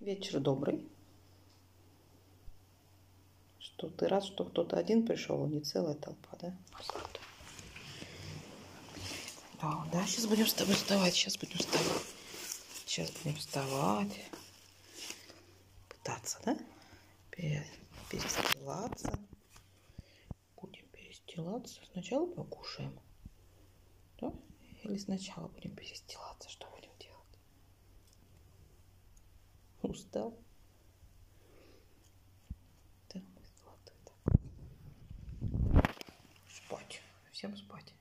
Вечер добрый. Что ты рад, что кто-то один пришел, а не целая толпа, да? Да, да, сейчас будем с тобой вставать, сейчас будем вставать. Сейчас будем вставать. Пытаться, да? Перестилаться. Будем перестилаться. Сначала покушаем. Да? Или сначала будем перестилаться? Что будем делать? Устал? Да, мы золотой так. Спать. Всем спать.